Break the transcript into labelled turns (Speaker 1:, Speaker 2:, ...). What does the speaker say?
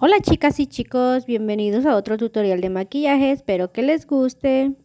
Speaker 1: Hola chicas y chicos, bienvenidos a otro tutorial de maquillaje, espero que les guste.